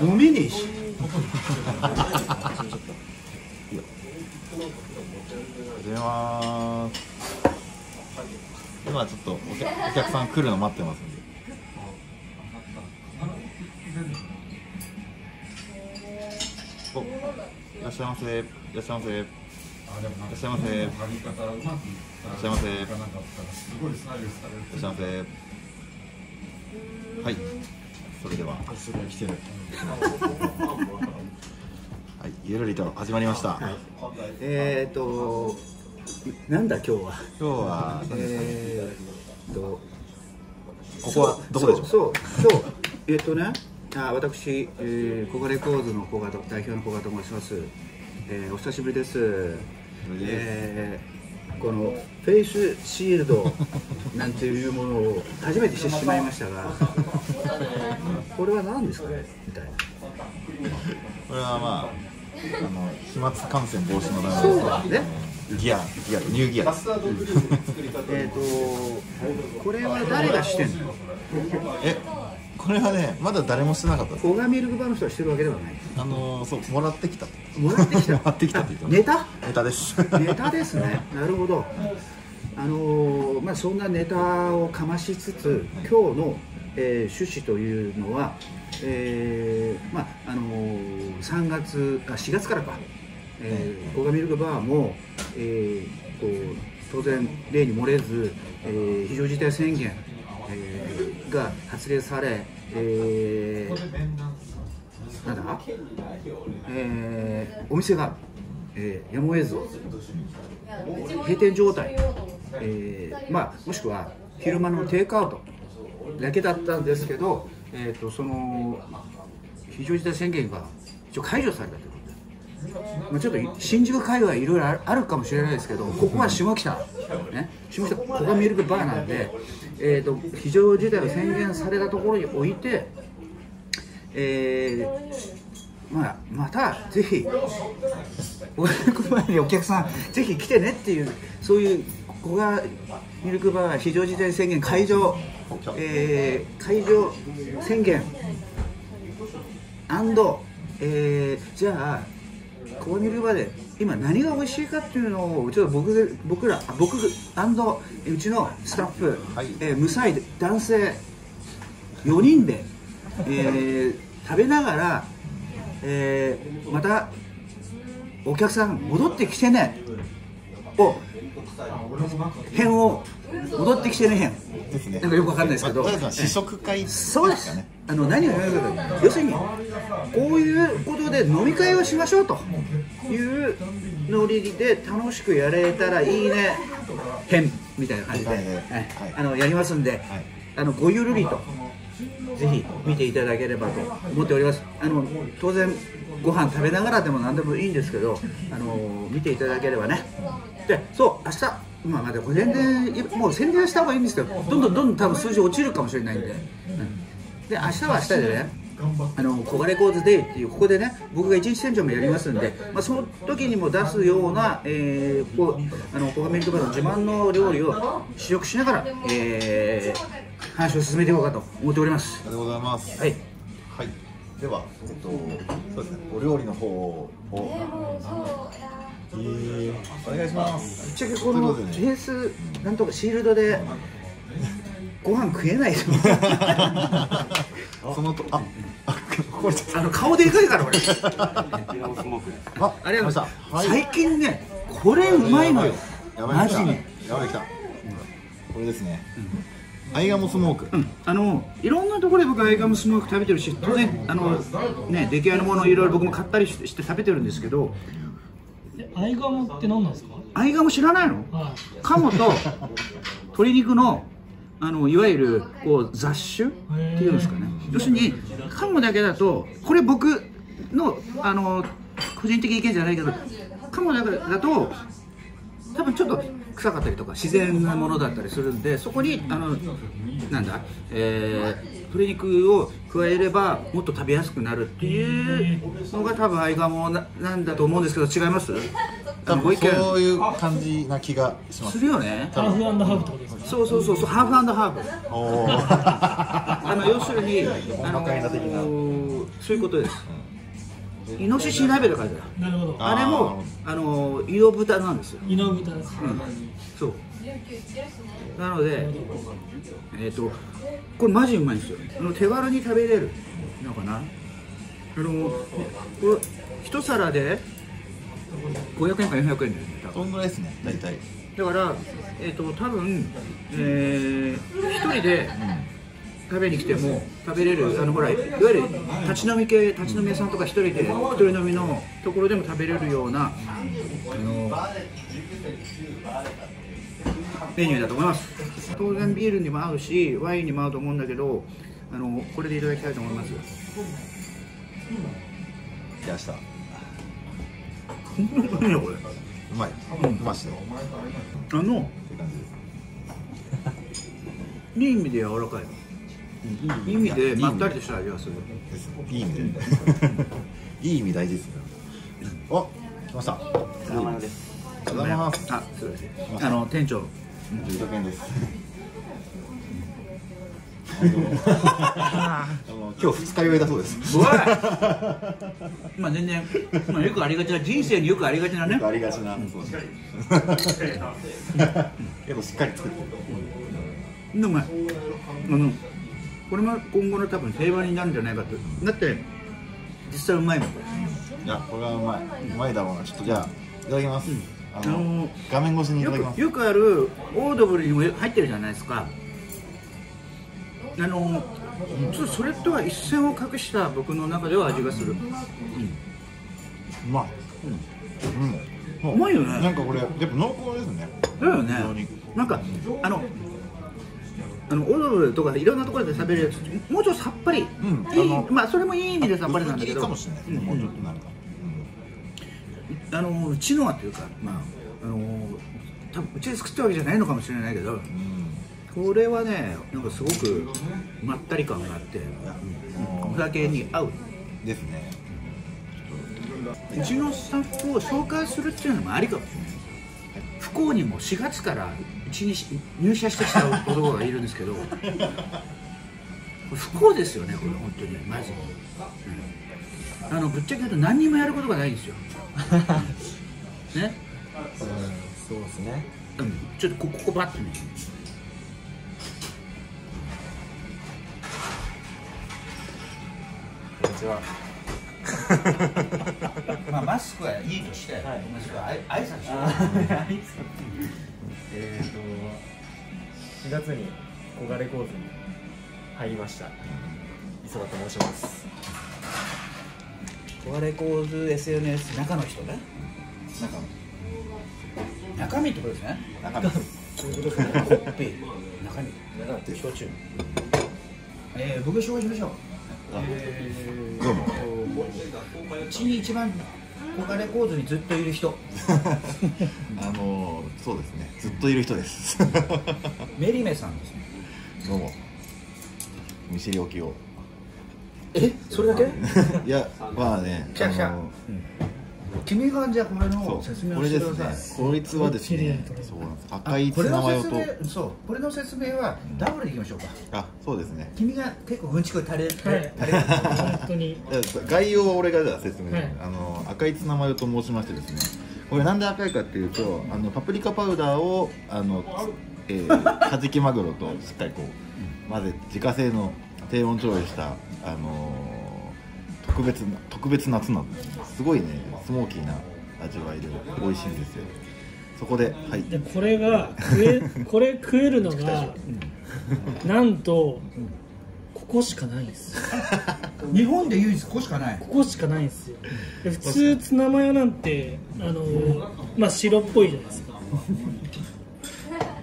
飲めねえし。今ちょっとお客お客さん来るの待ってますんで。おいらっしゃいませ。いらっしゃいませ。いらっしゃいませ。いらっしゃいませ。いらっしゃいませはいそれでは。来てるはいゆるりと始まりました、えっ、ー、となんだ今日は？今日はえー、とここはどこでしょう？そうそう。えっ、とねあ私、えー、コガレコーズの古賀と代表の古賀と申します、えー、お久しぶりです。ぶりです。えーこのフェイスシールドなんていうものを初めてしてしまいましたがこれは何ですかね？みたいな。これはまああの飛沫感染防止のたそうめだね。のギアギアニューギア。ですえっ、とこれは誰がしてんの？えこれはねまだ誰もしてなかった。です古賀ミルクバーの人がしてるわけではない。あのそうもらってきた。もらってきた。もらってきたって言ってまネタ？ネタです。ネタですね。なるほど。あのーまあそんなネタをかましつつ今日の、えー趣旨というのはえーまああのー3月あ4月からか。えー古賀ミルクバーも、えーこう当然例に漏れず、えー非常事態宣言、えーが発令され、えーなんだ、えーお店が、えーやむを得ず閉店状態、えーまあ、もしくは昼間のテイクアウトだけだったんですけど、えー、とその非常事態宣言が一応解除されたという、まあ、ちょっと新宿界隈いろいろあるかもしれないですけどここは下北、ね、下北ここがミルクバーなんで、えー、と非常事態が宣言されたところにおいて、えーまあ、またぜひお客前にお客さんぜひ来てねっていうそういう古賀ミルクバー非常事態宣言解除、えー解除宣言。えーじゃあ古賀ミルクバーで今何が美味しいかっていうのをちょっと僕で僕らあ僕うちのスタッフ、はい。えー無妻男性4人で、えー食べながら、えーまたお客さん戻ってきてねを編を戻ってきてね編。ですね。なんかよくわかんないですけど。試食会そうです。かねあの何を言うかというと要するにこういうことで飲み会をしましょうというノリで楽しくやれたらいいね。編みたいな感じで、はい。あのやりますんで、あのごゆるりとぜひ見ていただければと思っております。あの当然ご飯食べながらでも何でもいいんですけどあの見ていただければね。でそう明日まあまだこれ宣伝もう宣伝した方がいいんですけどどんどんどんどん多分数字落ちるかもしれないんで、うんで明日は明日でねあのコガレコーズデイっていうここでね僕が一日店長もやりますんで、まあ、その時にも出すような、えー、こうあのコガミルクバーの自慢の料理を試食しながら、えー話を進めていこうかと思っております。ありがとうございます。はい。はい。ではえっとそうですね。お料理の方を。えーお願いします。ぶっちゃけこのベースなんとかシールドでご飯食えないですよそのとああの顔でかいから俺。あありがとう。ございます、はい。最近ねこれうまいのよ。やばい来たマジにやばい来た。これですね。アイガモスモーク。うん、あのいろんなところで僕はアイガムスモーク食べてるし当然あの、ね、出来合いのものをいろいろ僕も買ったりしてして食べてるんですけどえアイガモって何なんですか？アイガム知らないの？は鴨と鶏肉のあのいわゆるこう雑種っていうんですかね。要するに鴨だけだとこれ僕のあの個人的意見じゃないけど鴨だけだと多分ちょっと臭かったりとか自然なものだったりするんでそこにあのなんだ、えー鶏肉を加えればもっと食べやすくなるっていうのが多分アイガモななんだと思うんですけど違います？多分あのご意見。そういう感じな気がします。するよね。いハーフハーフってことですか？そうそうそうそう。ハーフハーフ あの要するにあの細かいな的なそういうことですイノシシ鍋とかじゃなるほど。あれもあのイノブタなんですよ。イノブタですねそう。なのでえっ、とこれマジうまいんですよ。あの手軽に食べれる。のかな？あのこれ一皿で500円か400円だそんぐらいですね大体。だから、えっと多分、えー、一人で食べに来ても食べれるあのほらいわゆる立ち飲み系立ち飲み屋さんとか一人で一人飲みのところでも食べれるようなあのメニューだと思います。当然ビールにも合うしワインにも合うと思うんだけどあのこれでいただきたいと思います。出したう何やこれ。まい、マジであのって感じです。いい意味で柔らかいいい意味でまったりとした味がする。いい意味で。いい意味大事ですよ。あ来ました。生マヨです。ありがとうございます。あすいませんあの店長。15円です。あの 今日二日酔いだそうです。まあ全然、まあ、よくありがちな人生によくありがちなね。ありがちなそうです。けどしっかり作って。るでもあのこれも今後の多分定番になるんじゃないかと。だって実際うまいもん。これいやこれはうまい。うまいだろうな。ちょっとじゃあいただきます、あのあの画面越しにいたよだきます。くよくあるオードブルにも入ってるじゃないですか。あのちょっとそれとは一線を画した僕の中では味がする、うまい。うん、うまいよね。なんかこれやっぱ濃厚ですね。だよね。なんかあのあのオードブルとかいろんなところで食べるやつもうちょっとさっぱり、ん。いい。あのまあそれもいい意味でさっぱりなんだけど。かもしれないですね、うん。もうちょっとなん。か、あのうちのはというかまああの多分うちで作ったわけじゃないのかもしれないけどうんこれはねなんかすごくまったり感があって、うん。お酒に合う。ですね。うちのスタッフを紹介するっていうのもありかもしれない。不幸にも4月からうちに入社してきた男がいるんですけど不幸ですよねこれ本当にマジで、うん。あのぶっちゃけ言うと何にもやることがないんですよ。ね？そうですね。うん。ちょっとこここバッとね。こんにちは。まあマスクはいいとして、はい。マスクはあい挨拶しよう えっと4月に小金レコーズに入りました。磯田と申します。コアレコーズ SNS 中の人ね。中の。中身ってことですね。中身。そういうことですねホッピー中身。中身焼酎。えー、僕紹介しましょう。えー、どうも。うちに一番コカレコーズにずっといる人。あのそうですね。ずっといる人です。メリメさんですね。どうも。見知りおきを。え？それだけ？いやまあねシャシャあの君がじゃあこれの説明これでをしてくだすさい。ねこいつはですねそうなんです赤いツこれのナマヨと説明そう。これの説明はダブルでいきましょうか。あそうですね。君が結構うんちく垂れ垂はい。れ垂れ本当に。概要は俺がじゃあ説明、はい。あの赤いツナマヨと申しましてですね。これなんで赤いかっていうとあのパプリカパウダーをあの、えー、カジキマグロとしっかりこう混ぜ自家製の低温調理したあのー特別な特別なツナすごいねスモーキーな味わいで美味しいんですよ。そこではい。でこれが食え これ食えるのがなんとここしかないんです。よ 日本で唯一ここしかない。ここしかないんですよ。で普通ツナマヨなんてあのまあ白っぽいじゃないですか。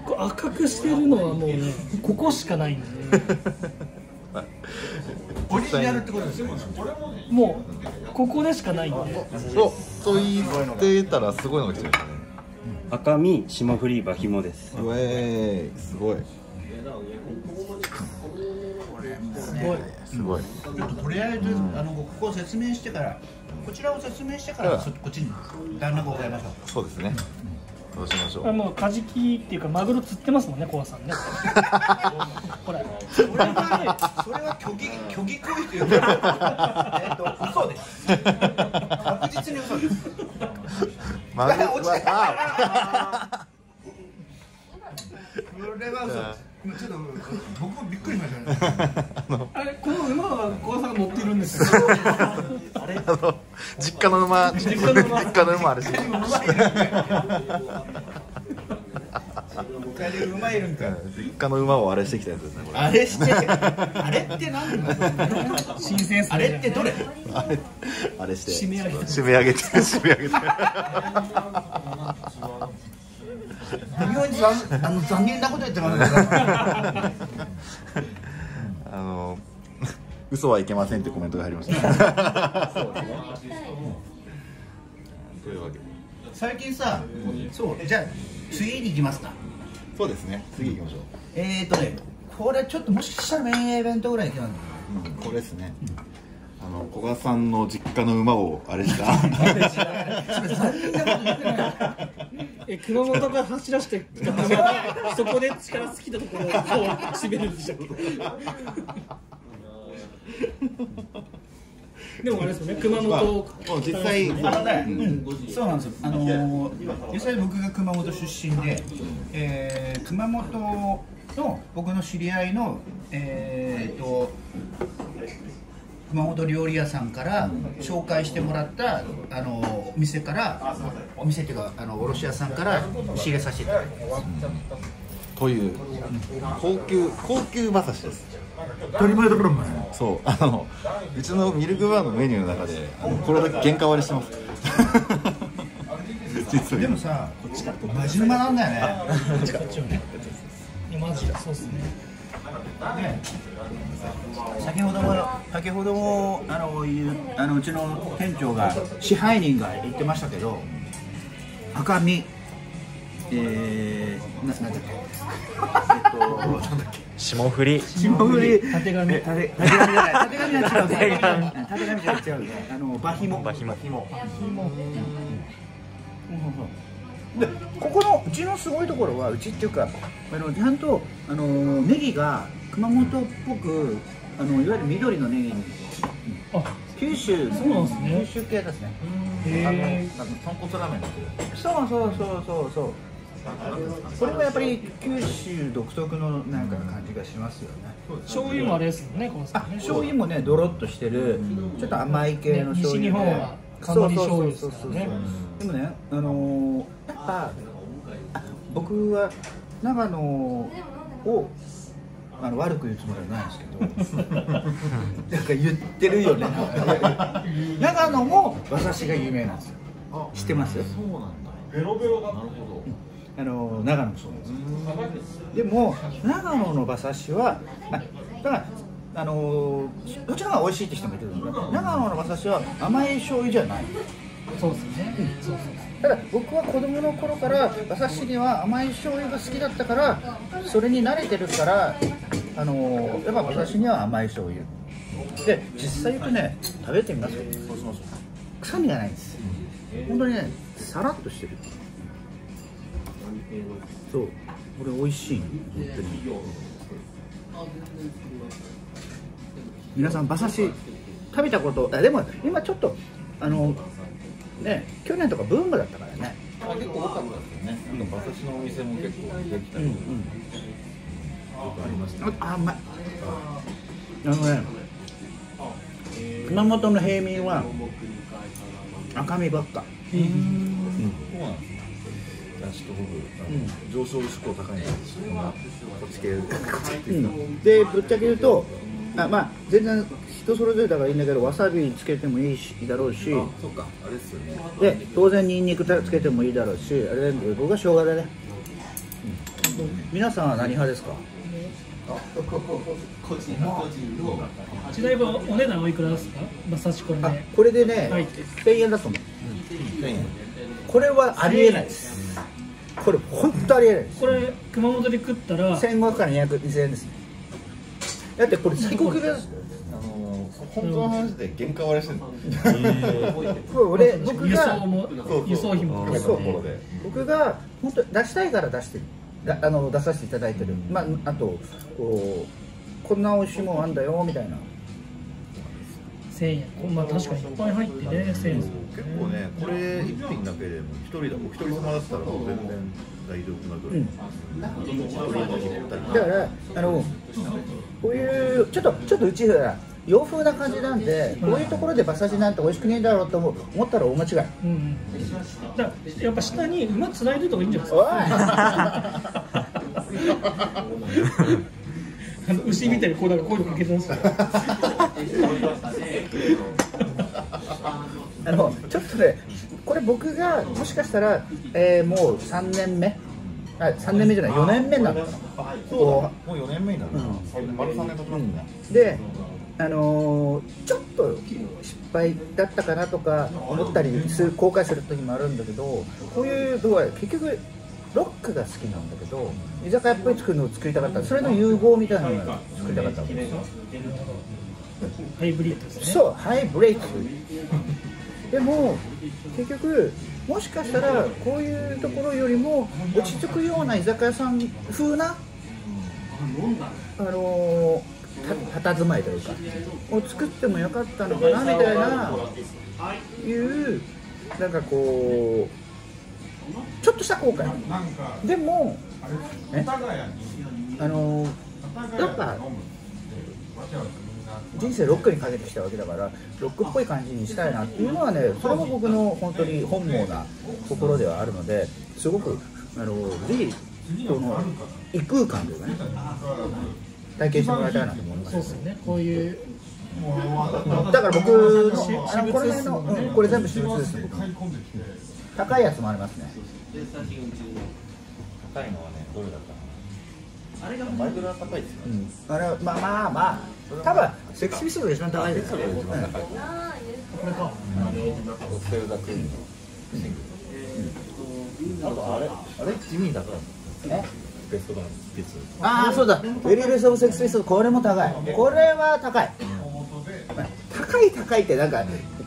こう赤くしてるのはもうねここしかないんでオリジナルってことですよもう。ここでしかないんで。そうそう言ってたらすごいのが来てるんですね。赤身霜降り馬ひもです。うえーいすごい。すごい。すごい。ちょっととりあえず、あのここを説明してからこちらを説明してからそこっちに旦那が伺いましょうそうですね。そうしましょう。あもうカジキっていうかマグロ釣ってますもんねコアさんね。ほら。それはそれは虚偽虚偽行為というかえっと嘘です。確実に嘘です。マグロ落ちたあ。これは嘘です今ちょっと僕もびっくりしましたね。あれこの馬はコアさんが乗ってるんですよ あ の実家の馬。実家の馬。実家の馬あれし。馬いるんか実家の馬をあれしてきたやつですねこれ。あれして。あれって何だ新鮮あれってどれあれあれして。締め上げて。締め上げて 締め上げて。微妙に残あの残念なこと言ってます嘘はいけませんってコメントが入りました。そうですね。というわけで。最近さそう。じゃあ次に行きますか。そうですね。次行きましょう。えーとねこれちょっともしかしたらメインイベントぐらいいけないうん。これですね。あの古賀さんの実家の馬をあれした。え熊本から走らせてそこで力尽きたところをこう締めるんでしたっけ？でもあれですよね熊本。実際、あのね、そうなんですよ。あのー実際僕が熊本出身で、えー熊本の僕の知り合いのえーと熊本料理屋さんから紹介してもらったあのお店からお店っていうかあの卸屋さんから仕入れさせていただいてという。高級高級馬刺しです。当たり前だからもそう。あのうちのミルクバーのメニューの中であのこれだけ原価割れしてます。実はでもさ真面目なんだよね。一応ね。いやマジでそうですね。ね。先ほども先ほどもあのあのうちの店長が支配人が言ってましたけど赤身。えー、な なんだっけ？えっとなんだっけ？霜降り。霜降り。たてがみえたてたてがみじゃないたてがみは違う。たてがみたてがみじゃ違うねあのバヒモバヒモでここのうちのすごいところはうちっていうかあのちゃんとあのネギが熊本っぽくあのいわゆる緑のネギに。あ九州そうなんですね。九州系ですね。あの豚骨ラーメンそうそうそうそうそうこれはやっぱり九州独特のなんか感じがしますよね。醤油もあれですもんねこのあ醤油もねドロッとしてるちょっと甘い系の醤油で、ね西日本はかなり醤油ですからね。でもねあのーやっぱあ僕は長野をあの悪く言うつもりはないですけど。なんか言ってるよね。長野も馬刺しが有名なんですよ。知ってます？そうなんだ。ベロベロだ。なるほあの長野もそうなんですでも長野の馬刺しは、まあ、だからあのどちらが美味しいって人もいるけど長野の馬刺しは甘い醤油じゃない。そうですね。そうそうただ僕は子供の頃から馬刺しには甘い醤油が好きだったからそれに慣れてるからあのやっぱ馬刺しには甘い醤油。で実際行くね食べてみますよ。臭みがないんです本当にねさらっとしてるそうこれ美味しい本当に皆さん馬刺し食べたことあでも今ちょっとあのね去年とかブームだったからねど。結構多かったですよね。なんか馬刺しのお店も結構できたりとかありましたね。あうまいあのね熊本の平民は赤身ばっかそうなんですね。私と僕、上昇志向高いんですこんなこっち系こっち系うん。でぶっちゃけ言うとあまあ全然人それぞれだからいいんだけどわさびつけてもいいしだろうし。あ、そうか、あれですよね。で当然にんにくつけてもいいだろうしあれだけど僕は生姜だね、うん。皆さんは何派ですか？ちなみにお値段おいくらですか？馬刺しこれこれでね、はい。1000円だと思う。これはありえないですこれ本当ありえないです。これ熊本で食ったら1500から200 2000円ですね。だってこれ最高級ですあのこ本当の話で原価割れしてるの。これ俺僕輸送がも輸送費も僕が本当出したいから出してる。だあの出させていただいてる、まあ、あとこうこんな美味しいもんあんだよみたいな1000円。まあ確かに。いっぱい入ってね1000円。ですもん結構ねこれ一品だけでも一人だお一人様だったらもう全然大丈夫なぐらい、一人の日ったり。だからあのこういうちょっとちょっとうちほら洋風な感じなんでこういうところで馬刺しなんて美味しくねえだろうと思思ったら大間違いうんうん。だからやっぱ下に馬つないでとかいいんじゃないですおい。か牛みたいにこうなんかこういうのかけてますよあのちょっとねこれ僕がもしかしたら、えーもう3年目？あ3年目じゃない4年目なの。かなこもう4年目になる。な、丸3年経ちますね、うであのーちょっと失敗だったかなとか思ったりする後悔する時もあるんだけどこういうとこは結局ロックが好きなんだけど居酒屋っぽい作るのを作りたかった。それの融合みたいなのを作りたかったわけですよハイブリッドですね。そうハイブレイク。でも結局もしかしたらこういうところよりも落ち着くような居酒屋さん風なあのーた佇まいというかを作ってもよかったのかなみたいないうなんかこうちょっとした後悔。でもねあのーやっぱ人生ロックにかけてきたわけだからロックっぽい感じにしたいなっていうのはねそれも僕の本当に本望なところではあるのですごくあのぜひこの異空間というかね体験してもらいたいなと思います。そうですよね。こういうだから僕のあのこれの、うん、これ全部私物です僕高いやつもありますね。高いのはねどれだったかなマイクラ高いですよね、うんあれまあまあまあ多分セックスピスが一番高いですよ、一番高いこれかオステルダクイーンのシングル、あとあれあれ地味に高いえベストバンピツああそうだウェリーレス・オブ・セックス・ピストこれも高いこれは高い高い高いってなんか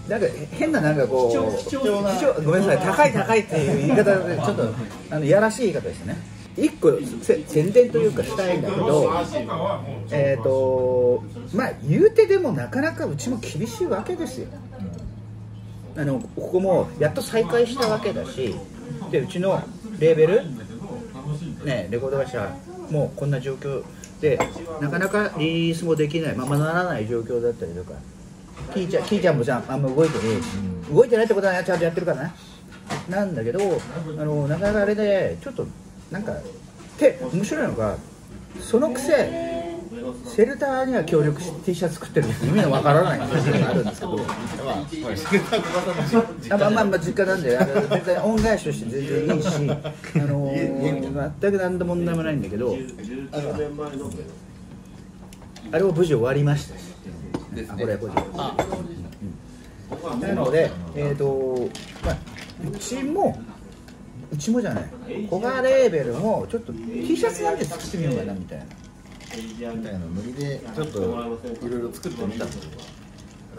なんか変ななんかこう貴重な貴重ごめんなさい高い高いっていう言い方でちょっとあのやらしい言い方ですね一個せ宣伝というかしたいんだけどえっ、とまあ言うてでもなかなかうちも厳しいわけですよ。あのここもやっと再開したわけだしでうちのレーベルねレコード会社もうこんな状況でなかなかリリースもできないままならない状況だったりとか。キーちゃんキーちゃんもじゃんあんま動いてね動いてないってことはねちゃんとやってるからねなんだけどあのなかなかあれでちょっとなんかで面白いのがそのくせシェルターには協力し T シャツ作ってるって意味のわからない話があるんですけど。まあ、まあ、まあ実家なんで全然恩返しとして全然いいし、あのー全く何でも問題もないんだけどあれも無事終わりましたし。あこれこれうん。なのでえっ、とまあうちもうちもじゃない。小川レーベルもちょっと T シャツなんて作ってみようかなみたいな。みたいなノリでちょっといろいろ作ってみたと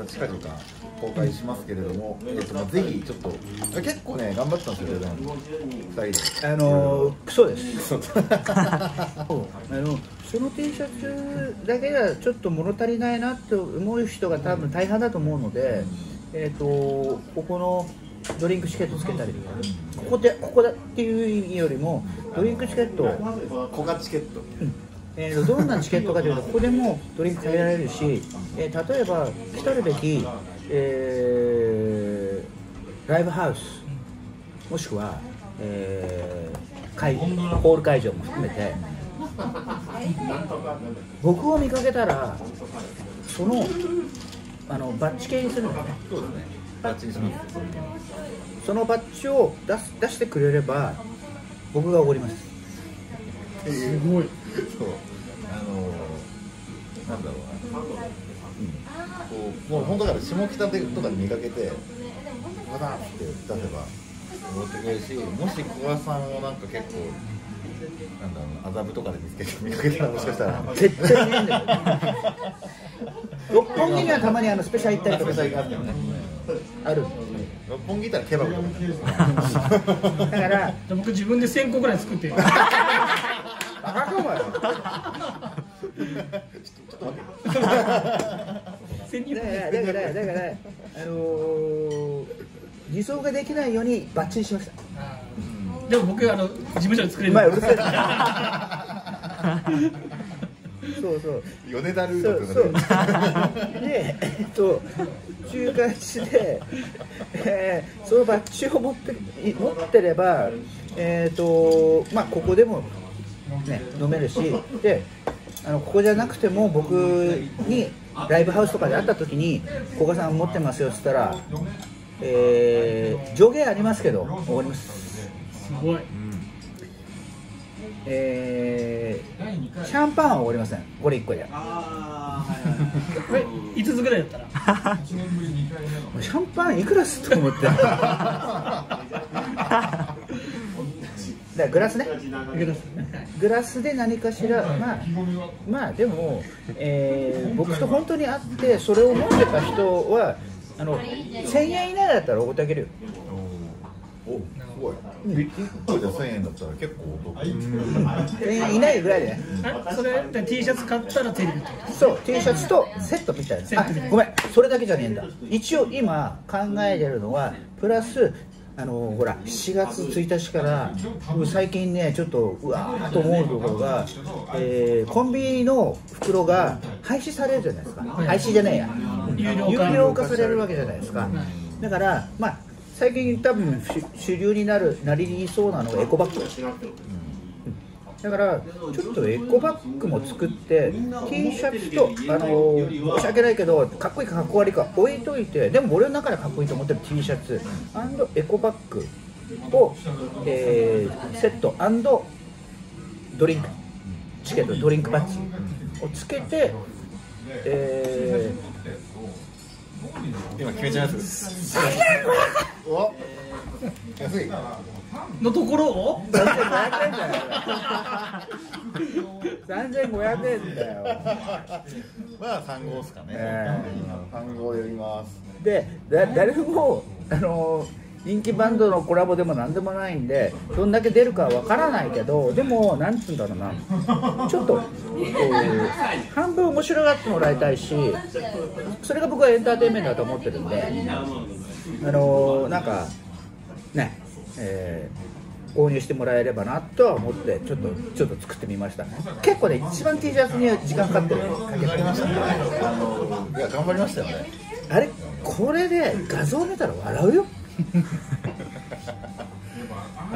近々公開しますけれども、えっとまあぜひちょっと結構ね頑張ってたんですよデザイン。二人であのー、クソです。そう。あのその T シャツだけがちょっと物足りないなって思う人が多分大半だと思うので、えっ、とここのドリンクチケットつけたりとかここでここだっていう意味よりもドリンクチケット小型チケット。えー、とどんなチケットかというとここでもドリンク変えられるし、えー例えば来たるべき、えーライブハウスもしくは、えー会ホール会場も含めて僕を見かけたらそのあのバッチ系にするのねバッチリしますそのバッジを出す出してくれれば僕がおごります。すごい。そう。あのー、なんだろうな、うん、こうもう本当だから下北でとかで見かけて「まだ!」って出せば持ってくれるしもし小川さんをなんか結構なんだろう麻布とかで見つけて見かけたらもしかしたら。絶対ねえんだよ六本木にはたまにあのスペシャル行ったりとかさある。六本木行ったらケバブだから僕自分で1000個ぐらい作ってバカかお前。1200だからだからだからあのー偽装ができないようにバッチリしました。でも僕あの事務所で作れる。うるせえなそうそう。米田ルそートうとかそうででえっと中華地で、えーそのバッジを持ってい持ってればえっとまあここでもね飲めるしであのここじゃなくても僕にライブハウスとかで会った時に「古賀さん持ってますよ」っつったら、えー上限ありますけどおごります？すごいえーシャンパンはおごりません。これ1個で。これ5つぐらいだったら。シャンパンいくらすと思って だグラスね。グラスで何かしらまあまあでも、えー僕と本当に会ってそれを持ってた人はあの1000円以内だったらおごってあげるよごい。1個じゃ1000円だったら結構お得。1000円以内ぐらいで。それで T シャツ買ったらテレビそう T シャツとセットみたいな。ごめん。それだけじゃねえんだ。一応今考えてるのはプラスあのほら7月1日から最近ねちょっとうわーっと思うところが、えーコンビニの袋が廃止されるじゃないですか。廃止じゃねえや。有料化。されるわけじゃないですか。だからまあ最近多分主主流になるなりそうなのがエコバッグ。だからちょっとエコバッグも作って T シャツとあの申し訳ないけどかっこいいかかっこ悪いか置いといてでも俺の中でかっこいいと思ってる T シャツエコバッグを、えーセットドリンクチケットドリンクバッジをつけて、え今決めちゃいますお。安い。のところを？ー、3500円だよ3500円だよ。まあ3号ですかね、え3号寄ります。でだ誰もあの人気バンドのコラボでもなんでもないんでどんだけ出るかはわからないけどでもなんつうんだろうな。ちょっと、えー半分面白がってもらいたいしそれが僕はエンターテインメントだと思ってるんであのなんかねえー購入してもらえればなとは思ってちょっとちょっと作ってみました。結構ね一番 T シャツには時間かかってる。かけましたね。あのいや頑張りましたよねあれ？これで画像見たら笑うよ。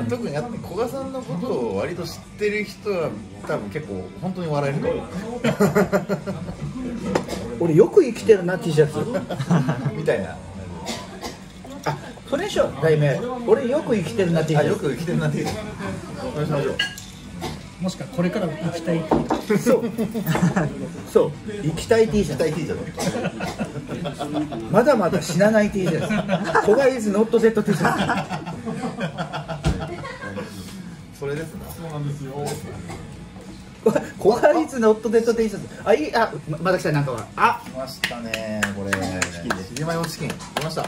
特にあって古賀さんのことを割と知ってる人は多分結構本当に笑えると思う。俺よく生きてるな T シャツ。みたいな。あそれでしょ題名。俺よく生きてるなャあよく生きてるなっていう。そうしましょうもしくはこれから行きたい。ツそう。そう。生きたい T シャツ。大 T シャツ。まだまだ死なない T シャツ。古賀イズノット Z T シャそれですな。ツ古賀イズノット Z T シャツ。あいい。あままだ来たなんかは。あ。来ましたねこれ。チキンでチリマヨチキン。来ました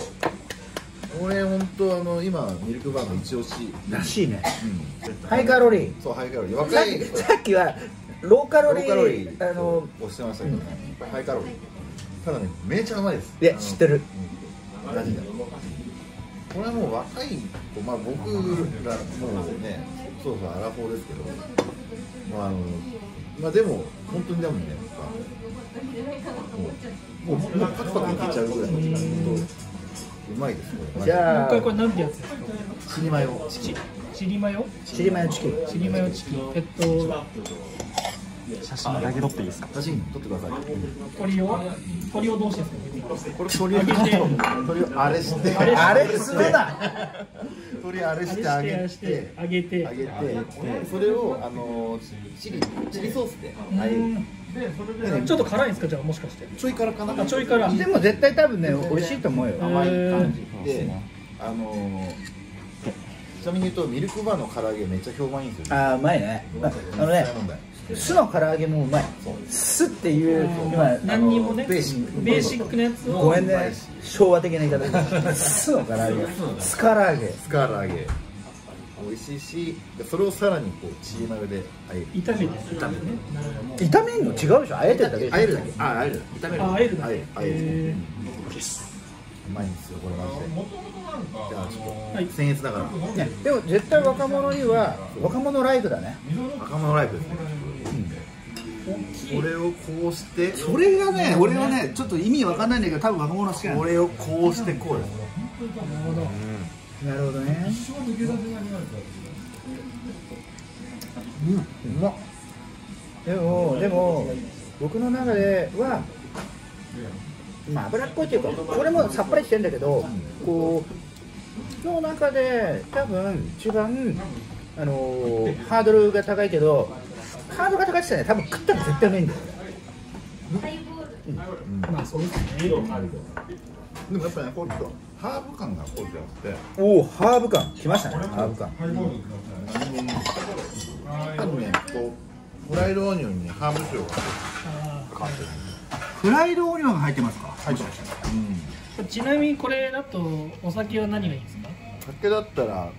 これ本当あの今ミルクバーの一押しらしいね。うん。ハイカロリー。そうハイカロリー。さ若い。さっきはローカロリローあの押してましたけどね。ハイカロリー。ただねめちゃうまいです。いや知ってる。うん。マジでこれはもう若い子まあ僕らもうねそうそうアラフォーですけど。まああのまあでも本当にでもねもうもうもうパクパクいけちゃうぐらい本当うまいですこれ。じゃあ。もう一回これなんてやつですか？チリマヨ。チキ。ンチリマヨ？チリマヨチキ。ンチリマヨチキ。ンえっと。写真。だけ撮っていいですか？写真撮ってください。鳥を鳥をどうして？ですかこれ鳥を鳥をあれして。あれするな鳥あれしてあげて。て揚げて。揚げて。それをあのチリチリソースでちょっと辛いんですか？じゃあもしかして。ちょい辛かな。あちょい辛。でも絶対多分ね美味しいと思うよ。甘い感じで。あのちなみに言うとミルクバーの唐揚げめっちゃ評判いいんですよね。あーうまいね。あのね酢の唐揚げもうまい。酢っていう今何にもねベーシック。ベーシックなやつを。ごめんね。昭和的な言い方。酢の唐揚げ。酢唐揚げ。スカーラ揚げ美味しいしでそれをさらにこうチーマヨであえる。炒めて炒めね。炒めんの？違うでしょ？あえてるだけでしょ？あえるだけ。ああえる。炒める。ああえるだけ。あえる。うまいんですよこれマジで。じゃあちょっと、はい僭越ながら。ねでも絶対若者には若者ライフだね。若者ライフですね、これをこうして。それがね俺はねちょっと意味わかんないんだけど多分若者好きなこれをこうしてこうです。なるほどなるほどね。うんうまっ。でもでも僕の中ではまあ脂っこいっていうかこれもさっぱりしてんだけどこうの中で多分一番あのーハードルが高いけどハードルが高いって言ったらね多分食ったら絶対うまいんだよ。まあそうですね。でもやっぱりねこうちょっとハーブ感がこうってあって。おおハーブ感。きましたね。ハーブ感。多分ねこうフライドオニオンにハーブ塩があかかってるフライドオニオンが入ってますか？入ってましたうちなみにこれだとお酒は何がいいですか？酒だったら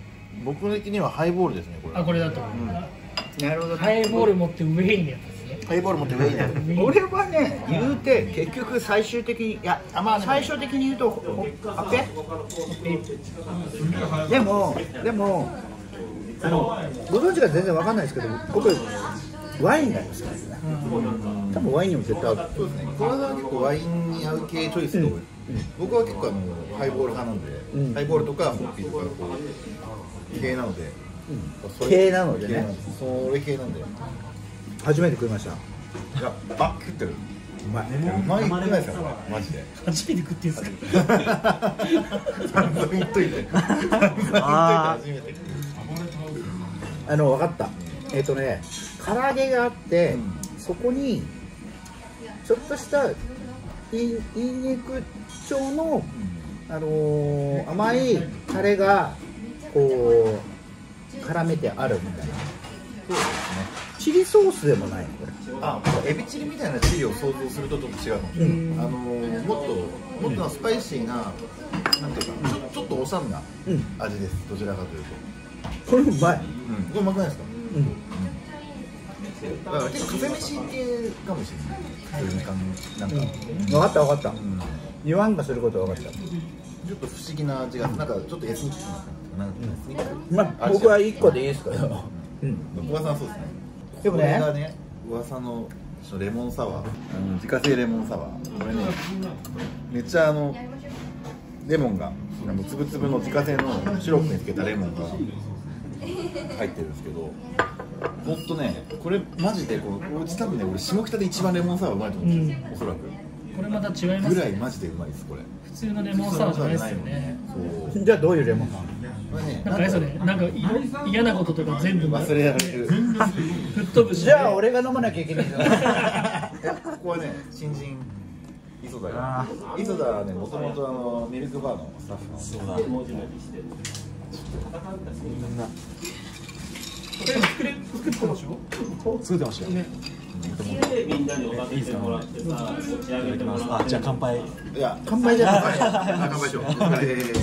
僕的にはハイボールですねこれ。あこれだと、なるほど。ハイボール持ってウェインのやハイボール持って上になる。俺はね言うて結局最終的にいや最終的に言うとあっぺ？でもでもあのご存知か全然わかんないですけど僕ワインが好きですね多分ワインにも絶対合う。そうですね小技は結構ワインに合う系チョイスが多い、僕は結構あのハイボール派なんで、うん。ハイボールとかホッピーとかこう系なので、それ系なのでね。それ系なんで。い初めて食いました。やあ食ってる。うまい。うまいくないですかこれマジで。初めて食ってんですか？散々言っといて。散々言っといて。初めてあの分かった。えっ、とね唐揚げがあって、そこにちょっとしたいいい肉調の、あのー甘いタレがこう絡めてあるみたいなチリソースでもないの？これあエビチリみたいなチリを想像するとちょっと違うかもしれない、あのーもっともっとスパイシーななんていうかちょちょっとおさんなうん。味ですどちらかというと。これうまい、うん、これうまくないですか？うん、だから結構カフェ飯系かもしれない。そういう感じなん。か、分かった分かった。うん。言わんがすることは分かった。ちょっと不思議な味がなんかちょっとエスニックなな。ん。かまあ僕は1個でいいですけど。うん。小川さんそうですねでもね。これがね噂のレモンサワー。あの自家製レモンサワー。これねめっちゃあのレモンがあのつぶつぶの自家製のシロップにつけたレモンが入ってるんですけどほんとねこれマジでこううち多分ね俺下北で一番レモンサワーうまいと思うんですよ、おそらく。これまた違いますね。ぐらいマジでうまいですこれ。普通のレモンサワーじゃないですよね。じゃあどういうレモンなのこれねなんか嫌なこととか全部忘れられるじゃあ俺が飲まなきゃいけないじゃんいやここはね新人磯田が。磯田はねもともとあのミルクバーのスタッフなんでこれ作れ作ってたでしょ作ってましたよ。ね。いいです。かあじゃあ乾杯。いや乾杯じゃないあ乾杯しよう。す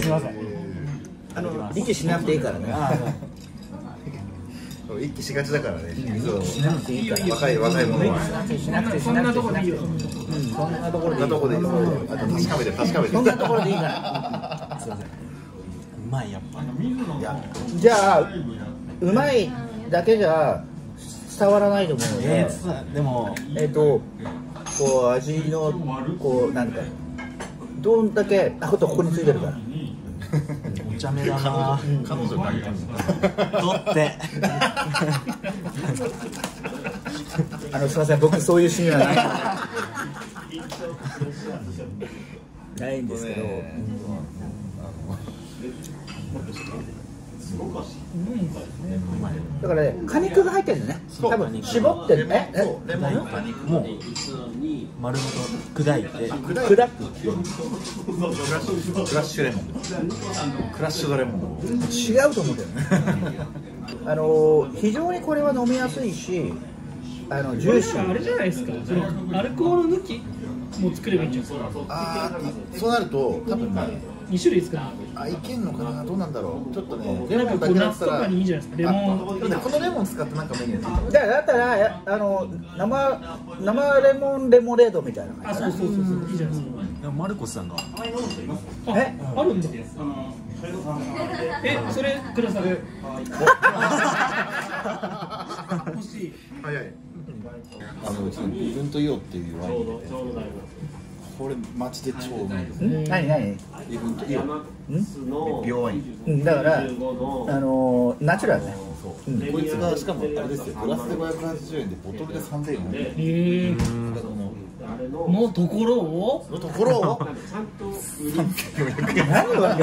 いません。あの息しなくていいからね一気しがちだからね。若い若い者はそんなとこでいいようん。そんなところでいいこんなとこでいいあと確かめて確かめてそんなところでいいから。すいませんうまいやっぱじゃあうまいだけじゃ伝わらないと思うのでえー、でもえっ、とこう味のこうなんかどんだけあとここについてるからお茶目だな。彼女がいた取って。あのすみません。僕そういうシーンはない。ないんですけど、ねだからね果肉が入ってるんだよね。多分絞ってるね。えレモンの果肉も。丸ごと砕いて。砕く。クラッシュレモン。クラッシュドレモン。違うと思うんだよね。あのー非常にこれは飲みやすいしあのジューシー。あれじゃないですか？そのアルコール抜きも作ればいいんじゃないですか？ああそうなると多分ね2種類作るあいけんのかな？どうなんだろう？ちょっとねレなんモンだかこう夏けだったらとかにいいんじゃないですかレモンあでもこのレモン使ってなんかメニューだからだったらやあの生生レモンレモネードみたいなあそうそうそうそういいじゃないですか。マルコスさんが。あえ？あるんだえそれくださる欲しい。早い。あのうちのイブントイオっていうワインでこれマジで超うまいですね何何？イブントイオ美容ワインうんだからあのーナチュラルね。う。ん。こいつがしかもあれですよ。グラスで580円でボトルで3000円。ええのところを？のところを？何わけわか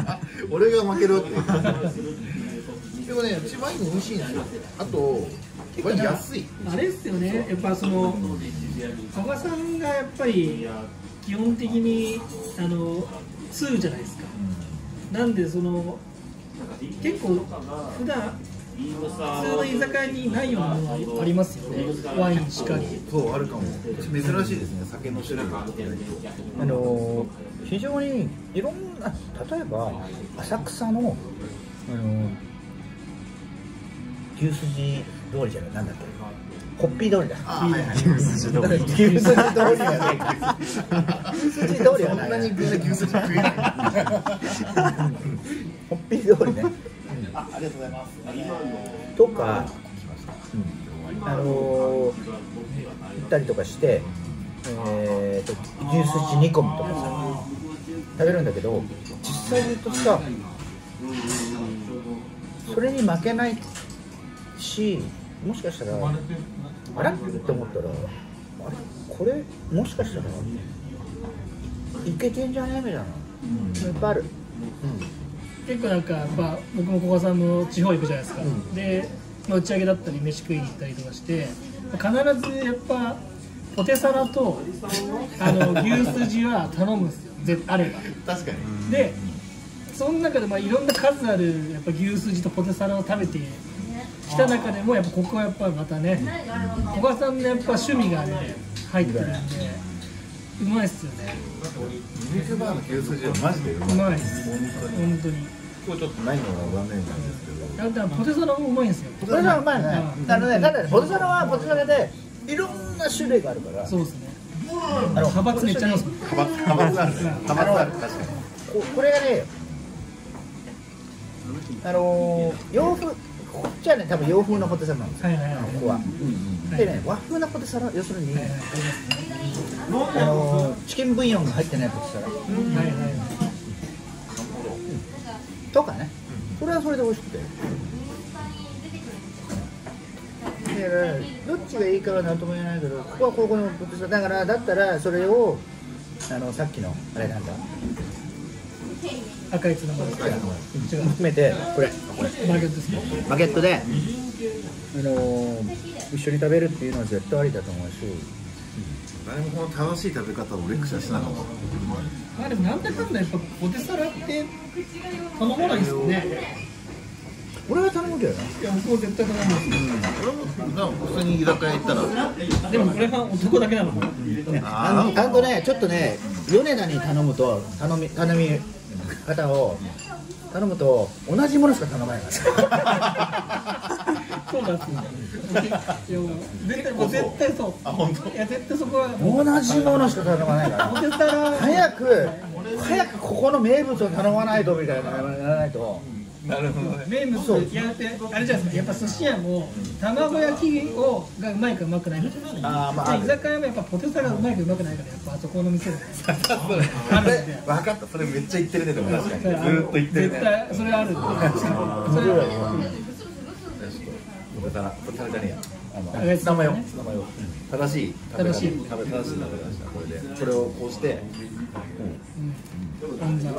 んない俺が負けるわけ でもねうちワイン美味しいな。あと安い。あれですよね。やっぱその古賀さんがやっぱり基本的にあの2じゃないですか、なんでその結構普段普通の居酒屋にないようなものはありますよね。ワインしかり。そうあるかも。珍しいですね酒の種類が。あのー非常にいろんな例えば浅草の、あのー牛すじ通りじゃないなんだっけ？ホッピー通りだ。牛すじ通り牛すじ通りはね。牛すじ通りはそんな。ないに牛すじ食えないホッピー通りね。あありがとうございます。とか、あのー行ったりとかして、えー、と牛すじ煮込みとかさ。食べるんだけど実際言うとさそれに負けないしもしかしたらあれ？って思ったらあれ？これ？もしかしたらいけてんじゃね？えみたいな、いっぱいある。結構なんかやっぱ僕も古賀さんも地方行くじゃないですか、で、まあ、打ち上げだったり飯食いに行ったりとかして必ずやっぱポテサラとあの 牛すじは頼むんですよ。ぜあれば。確かに。でその中でまあいろんな数あるやっぱ牛すじとポテサラを食べてきた中でもやっぱここはやっぱまたね古賀さんのやっぱ趣味がね入ってるんでうまいっすよね。ミルクバーの牛すじはマジでううまい。っす本当に今日ちょっとないのが残念なんですけど。だからポテサラもうまいんですよ。ポテサラうまいねうんあのねただねポテサラはポテサラでいろんな種類があるから。そうですね。あの派閥めっちゃありますもん。派閥派閥ある。派閥ある。確かにここれがねあのー洋風こっちはね多分洋風のポテサラなんですよ。はいはいはい。ここは。でね和風なポテサラ要するにあのーチキンブイヨンが入ってないポテサラ。はいはい。はいとかね。それはそれで美味しくて。だからどっちがいいかは何とも言えないけどここはここのポテサラ。だからだったらそれをあのさっきのあれなんだ赤いツナマヨ違う含めてこれ。バゲットですねバゲットで、あのー一緒に食べるっていうのは絶対ありだと思うし。誰もこの正しい食べ方をレクチャーしなかった。まあでもなんだかんだやっぱポテサラって頼まないですよね。俺は頼むけどねいや僕も絶対頼むん。で俺もなんか普通に居酒屋行ったら。すでもこれは男だけなのあのちゃんとねちょっとね米田に頼むと頼み頼み方を頼むと同じものしか頼まないから。ね そうなんですよ。絶対もう絶対そう。あ本当？いや絶対そこは。同じものしか頼まないから。早く早くここの名物を頼まないとみたいなやらないとなるほどね。名物やってあれじゃないですか。やっぱ寿司屋も卵焼きをがうまいかうまくないか。じゃないですかあーまあで居酒屋もやっぱポテサラがうまいかうまくないかでやっぱあそこの店で。あるんで分かったそれめっちゃ言ってるねでも確かにずっと言ってる絶ね対それあるんでそれポテサラポテサラじゃねえや名前を名前を正しい正しい食べ正しい食べ方これでこれをこうしてあんなう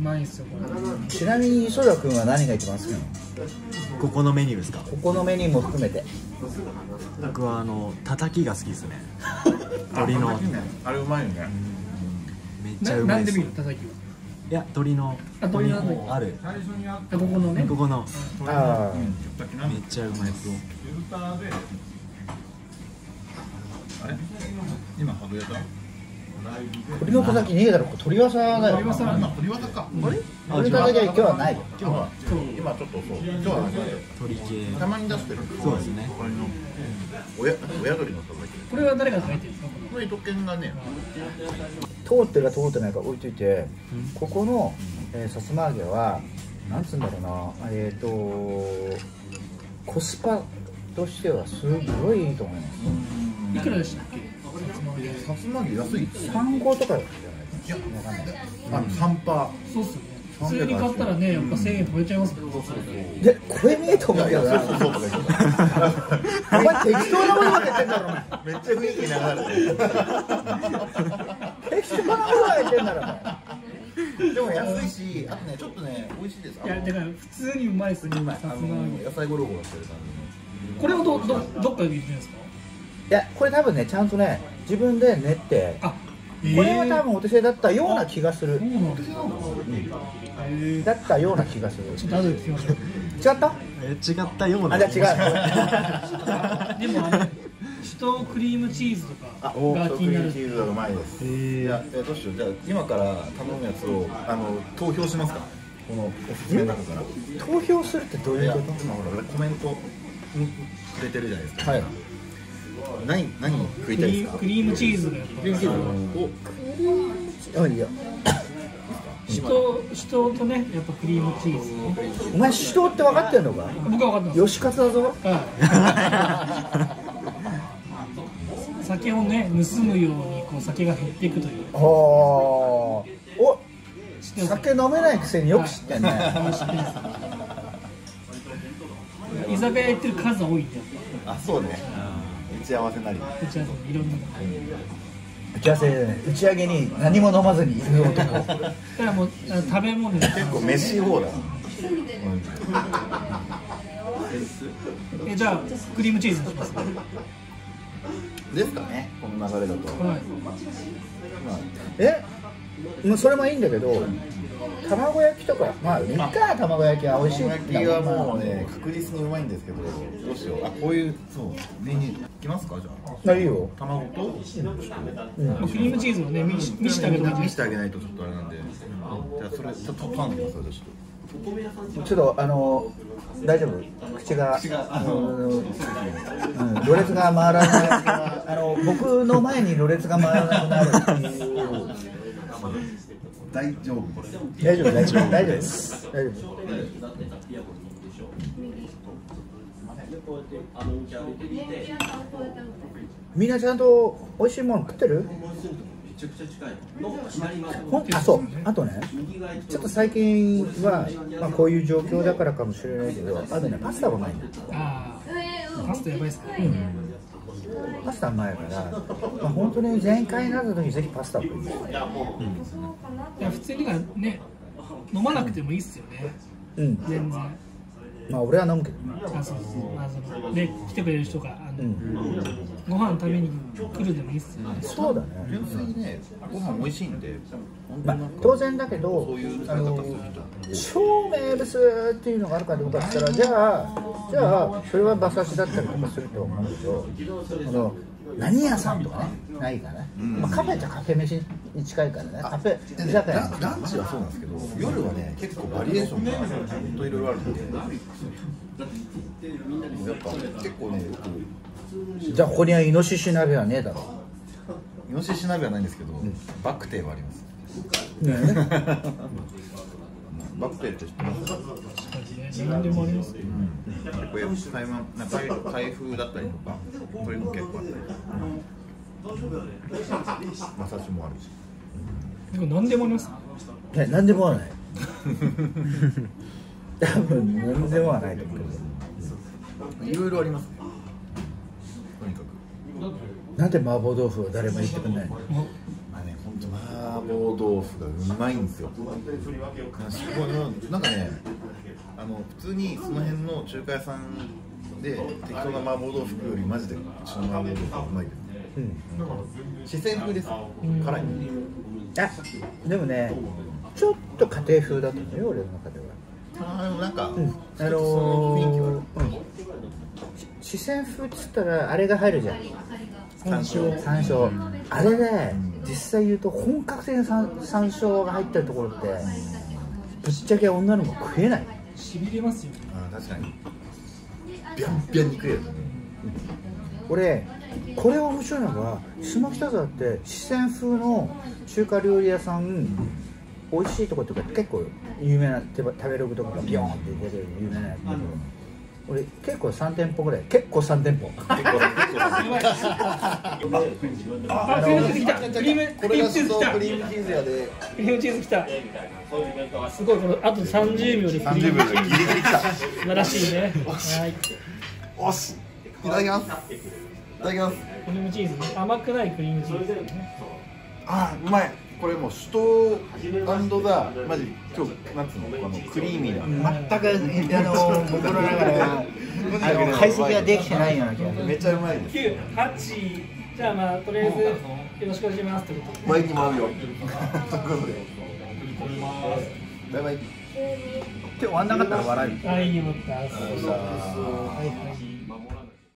まいっすよこれちなみに磯田君は何が一番好きなの？ここのメニューですか？ここのメニューも含めて。僕はあのたたきが好きですね。鶏の。あれうまいよね。めっちゃなうまです。いないんでもいや鶏のあ鶏の鶏ある。あここのね。ここの。あめっちゃうまいですあれ？今外れた？あ鳥のたたき逃げたら鳥わさだよ。鳥わさ今鳥技か。あれ鳥のたたきは今日はない。よ今日は今ちょっとそう。今日はね鶏系。たまに出してる。そうですね。これの親親鳥のたたき。これは誰が書いてるんですかこの糸犬がね。通ってるか通ってないか置いといてここの、えーさつま揚げはなんつうんだろうな。えっ、とコスパとしてはすごいいいと思います。いくらでしたっけ？さつま揚げ安い。参考とかじゃないいやわか。んないあの3パー。そうっすよね。普通に買ったらねやっぱ1000円超えちゃいますもんでこれ見えと思うけどなそうそうとか言ってお前適当なものが出てんだろめっちゃ雰囲気流れて適当なものが出てんだろでも安いしあとねちょっとね美味しいですいやだから普通にうまいっすねさつあま揚げ。の野菜ゴロゴロしてる感これをどどどっかで言ってるんですか？いやこれ多分ねちゃんとね自分で練ってあこれは多分お手製だったような気がする。そうなんですか。だったような気がする。ちょっと後で聞きましょう。違った？え違ったようなあじゃあ違う。でもあのシトクリームチーズとかおが気になる。チーズがうまいです。いやえどうしよう。じゃあ今から頼むやつをあの投票しますか？このおすすめの中から。投票するってどういうこ今ほらコメントくれてるじゃないですか。とはい何何食いクリたいですか？クリームチーズがやっぱクリームチーズ。をあいいよシトシトとねやっぱクリームチーズ。お前首都って分かってんのか？僕は分かってます。吉勝だぞ。はい。酒をね盗むようにこう酒が減っていくという。ああお酒飲めないくせによく知ってんね。はい。居酒屋行ってる数多いんで。あそうね。打ち合わせなりこちらいろんな打ち合わせ打ち上げに何も飲まずにいる男。だからもう食べ物で結構飯放題えじゃあクリームチーズ。にしますですかね。この流れだと。はい。えもうそれもいいんだけど卵焼きとかまあいいか卵焼きは美味しい卵焼きはもうね確実にうまいんですけどどうしよう。あこういうそうメニュー。いきますかじゃあ。あいいよ。卵と？もうクリームチーズをね見し見してあげるだけ見せてあげないとちょっとあれなんで。じゃあそれちょっとパンでくださいじゃあ。ちょっとあの大丈夫？口があの、うん、ろれつが回らない。あの僕の前にろれつが回らなくなるっていう。大丈夫大丈夫？大丈夫。大丈夫です。大丈夫みんなちゃんと美味しいもの食ってる？ほんあそう。あとねちょっと最近は、まあ、こういう状況だからかもしれないけどあとねパスタがうまいんだパスタやばいっすね、パスタうまいから、まあ、本当に前回になった時ぜひパスタを食いますいや普通にがね飲まなくてもいいっすよね。うん。全然まあ俺は飲むけど。ねあそうそう。あそのね来てくれる人があの、うん。ご飯食べに来るでもいいっすよね。そうだね。純粋にねご飯美味しいんでまあ当然だけどそういうあの超名物っていうのがあるかどうかって言ったらじゃあじゃあそれは馬刺しだったりとかすると思うけど何屋さんとかね。ないかな、まあ、カフェじゃカフェ飯に近いからね。カフェ居酒屋。ランチはそうなんですけど夜はね結構バリエーションが本当いろいろあるんでやっぱ結構ねよくじゃあここにはイノシシ鍋はねえだろ。イノシシ鍋はないんですけど、バクテーはあります。ね バクテーって知ってます？何でもありますけど結構やっぱ台湾なんか台台風だったりとかそういうの結構あったり馬刺しもある。しでも何でもあります。ね何でもはない多分何でもはないと思うけど。いろいろありますね。とにかく。なんで麻婆豆腐を誰も言ってくんない麻婆豆腐がうまいんですよ。なんかねあの普通にその辺の中華屋さんで適当な麻婆豆腐よりマジでうちの麻婆豆腐がうまいですうん。四川風です辛い。あでもねちょっと家庭風だと思うよ俺の中では。あーでもなんか、うん、あそのの雰囲気はーうん、し四川風っつったらあれが入るじゃん。山椒。山椒。あれで実際言うと本格的な山山椒が入ってるところってぶっちゃけ女の子食えないしびれますよあ確かに。ビャンビャンに食える俺これ面白いのが下北沢って四川風の中華料理屋さん美味しいとこっていうか結構有名な食べログとかがビョーンって出てる有名なやつだけど俺結構3店舗ぐらい結構3店舗。あクリームチーズ来た。クリームこれがクリームチーズ来た。クリームチーズ屋でクリームチーズ来た。すごいこのあと30秒でクリー30ムチ秒でーズギリギリ来た。素晴らしいね。はい。おしいただきます。いただきます。クリームチーズね。甘くないクリームチーズね。あーうまいこれもう首都ザマジ今日なんつうのあのクリーミーな全くあの僕の中ではあの解析ができてないような気がするめっちゃうまいです九八じゃあまあとりあえずよろしくお願いしますってことでバイクもあるよということでバイバイ今日終わんなかったら笑うはいよかったいはい